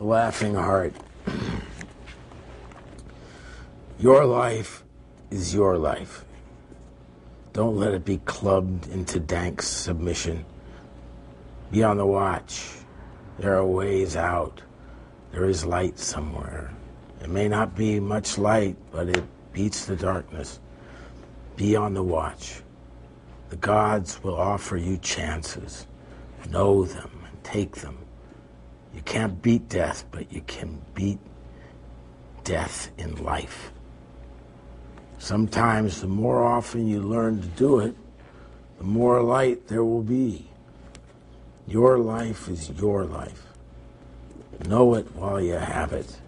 laughing heart. Your life is your life. Don't let it be clubbed into dank submission. Be on the watch. There are ways out. There is light somewhere. It may not be much light, but it beats the darkness. Be on the watch. The gods will offer you chances. Know them and take them. You can't beat death, but you can beat death in life. Sometimes, the more often you learn to do it, the more light there will be. Your life is your life. Know it while you have it.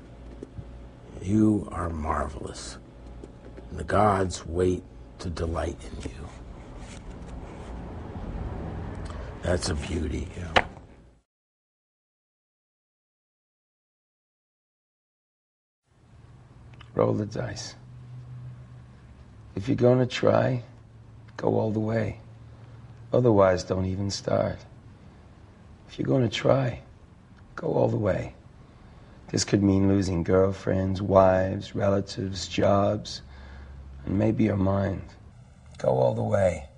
You are marvelous. And the gods wait to delight in you. That's a beauty. Yeah. Roll the dice. If you're going to try, go all the way. Otherwise, don't even start. If you're going to try, go all the way. This could mean losing girlfriends, wives, relatives, jobs, and maybe your mind. Go all the way.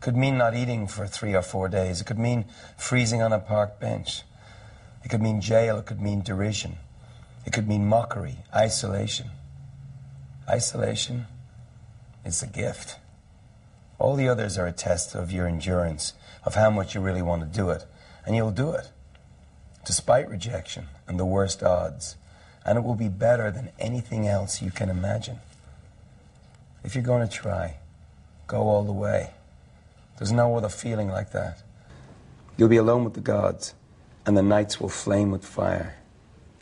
Could mean not eating for three or four days. It could mean freezing on a park bench. It could mean jail. It could mean derision. It could mean mockery, isolation. Isolation is a gift. All the others are a test of your endurance, of how much you really want to do it. And you'll do it, despite rejection and the worst odds. And it will be better than anything else you can imagine. If you're going to try, go all the way. There's no other feeling like that. You'll be alone with the gods, and the nights will flame with fire.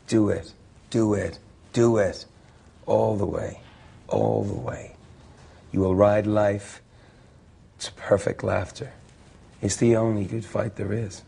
Do it, do it, do it, all the way, all the way. You will ride life to perfect laughter. It's the only good fight there is.